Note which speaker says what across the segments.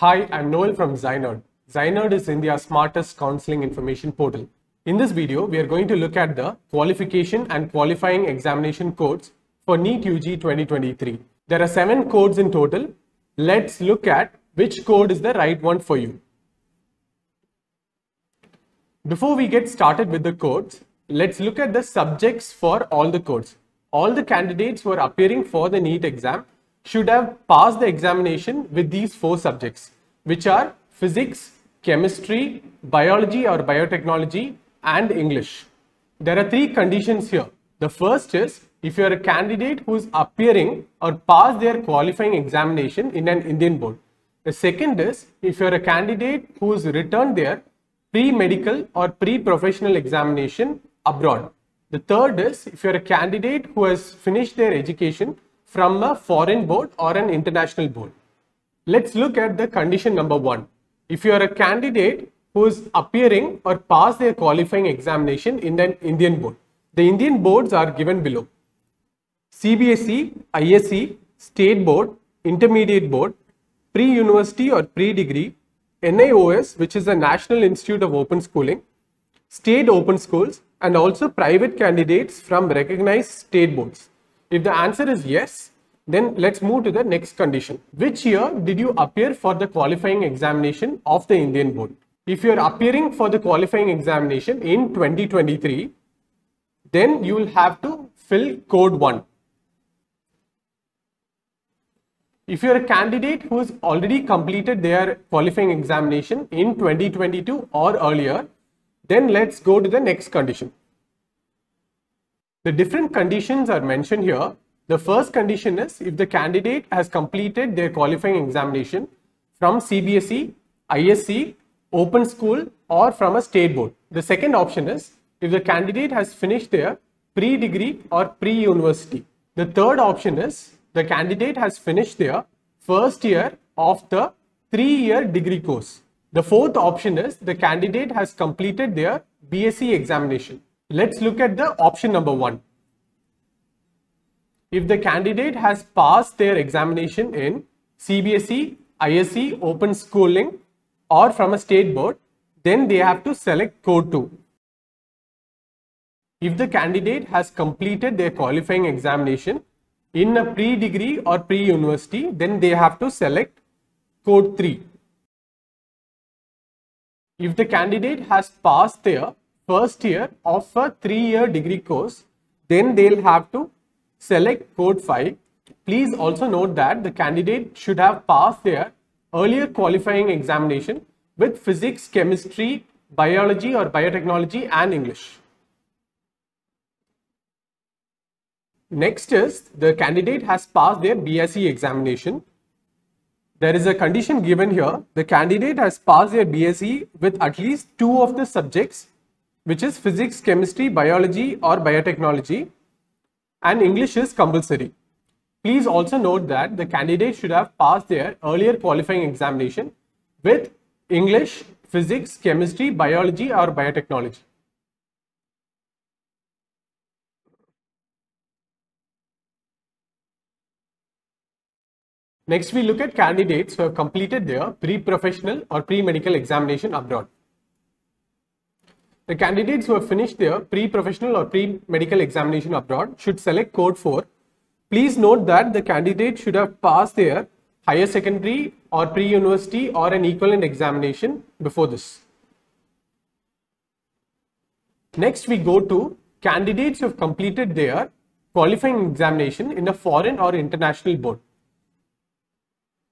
Speaker 1: Hi, I'm Noel from Zynerd. Zynerd is India's smartest counseling information portal. In this video, we are going to look at the qualification and qualifying examination codes for NEET UG 2023. There are seven codes in total. Let's look at which code is the right one for you. Before we get started with the codes, let's look at the subjects for all the codes. All the candidates who are appearing for the NEET exam should have passed the examination with these four subjects, which are physics, chemistry, biology or biotechnology, and English. There are three conditions here. The first is if you are a candidate who is appearing or passed their qualifying examination in an Indian board. The second is if you are a candidate who has returned their pre-medical or pre-professional examination abroad. The third is if you are a candidate who has finished their education from a foreign board or an international board. Let's look at the condition number one. If you are a candidate who is appearing or passed their qualifying examination in an Indian board, the Indian boards are given below. CBSE, ISE, State Board, Intermediate Board, Pre-University or Pre-Degree, NIOS which is the National Institute of Open Schooling, State Open Schools and also private candidates from recognized state boards. If the answer is yes, then let's move to the next condition. Which year did you appear for the qualifying examination of the Indian board? If you are appearing for the qualifying examination in 2023, then you will have to fill code 1. If you are a candidate who has already completed their qualifying examination in 2022 or earlier, then let's go to the next condition. The different conditions are mentioned here. The first condition is if the candidate has completed their qualifying examination from CBSE, ISE, open school or from a state board. The second option is if the candidate has finished their pre-degree or pre-university. The third option is the candidate has finished their first year of the three-year degree course. The fourth option is the candidate has completed their BSc examination. Let's look at the option number one. If the candidate has passed their examination in CBSE, ISE, open schooling or from a state board, then they have to select code 2. If the candidate has completed their qualifying examination in a pre-degree or pre-university, then they have to select code 3. If the candidate has passed their first year of a three-year degree course, then they'll have to select code 5. Please also note that the candidate should have passed their earlier qualifying examination with physics, chemistry, biology or biotechnology and English. Next is the candidate has passed their BSc examination. There is a condition given here. The candidate has passed their BSc with at least two of the subjects which is physics, chemistry, biology or biotechnology and English is compulsory. Please also note that the candidate should have passed their earlier qualifying examination with English, physics, chemistry, biology or biotechnology. Next, we look at candidates who have completed their pre-professional or pre-medical examination abroad. The candidates who have finished their pre-professional or pre-medical examination abroad should select code 4. Please note that the candidate should have passed their higher secondary or pre-university or an equivalent examination before this. Next, we go to candidates who have completed their qualifying examination in a foreign or international board.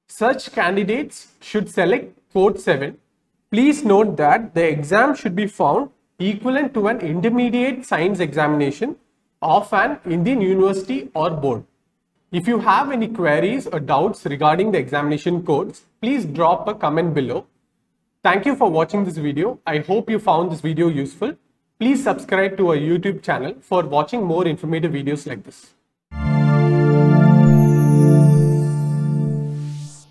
Speaker 1: Such candidates should select code 7. Please note that the exam should be found equivalent to an intermediate science examination of an Indian university or board. If you have any queries or doubts regarding the examination codes, please drop a comment below. Thank you for watching this video. I hope you found this video useful. Please subscribe to our YouTube channel for watching more informative videos like this.